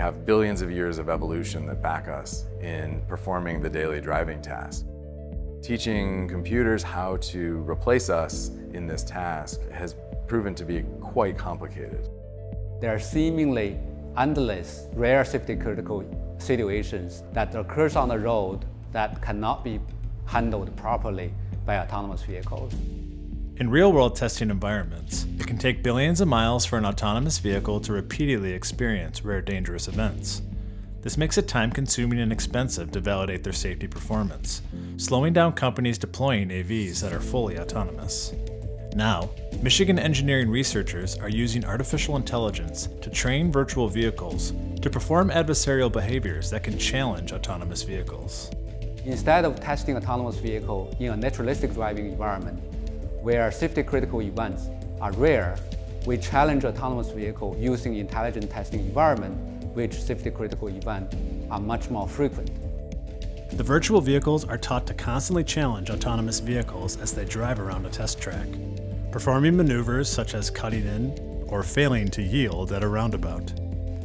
have billions of years of evolution that back us in performing the daily driving task. Teaching computers how to replace us in this task has proven to be quite complicated. There are seemingly endless rare safety critical situations that occurs on the road that cannot be handled properly by autonomous vehicles. In real-world testing environments, it can take billions of miles for an autonomous vehicle to repeatedly experience rare dangerous events. This makes it time-consuming and expensive to validate their safety performance, slowing down companies deploying AVs that are fully autonomous. Now, Michigan engineering researchers are using artificial intelligence to train virtual vehicles to perform adversarial behaviors that can challenge autonomous vehicles. Instead of testing autonomous vehicle in a naturalistic driving environment, where safety critical events are rare, we challenge autonomous vehicle using intelligent testing environment, which safety critical events are much more frequent. The virtual vehicles are taught to constantly challenge autonomous vehicles as they drive around a test track, performing maneuvers such as cutting in or failing to yield at a roundabout.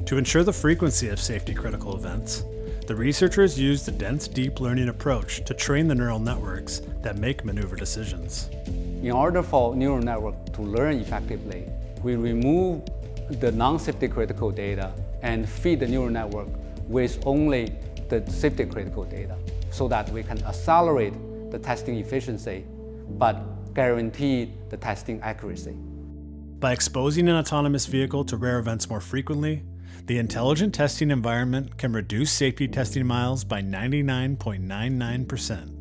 To ensure the frequency of safety critical events, the researchers used a dense deep learning approach to train the neural networks that make maneuver decisions. In order for neural network to learn effectively, we remove the non-safety critical data and feed the neural network with only the safety critical data so that we can accelerate the testing efficiency but guarantee the testing accuracy. By exposing an autonomous vehicle to rare events more frequently, the intelligent testing environment can reduce safety testing miles by 99.99%.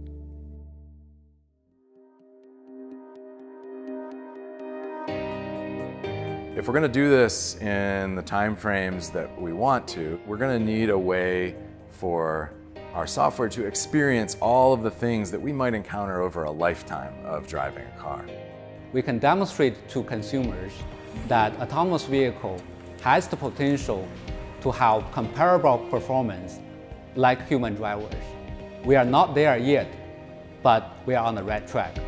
If we're going to do this in the time frames that we want to, we're going to need a way for our software to experience all of the things that we might encounter over a lifetime of driving a car. We can demonstrate to consumers that autonomous vehicle has the potential to have comparable performance like human drivers. We are not there yet, but we are on the right track.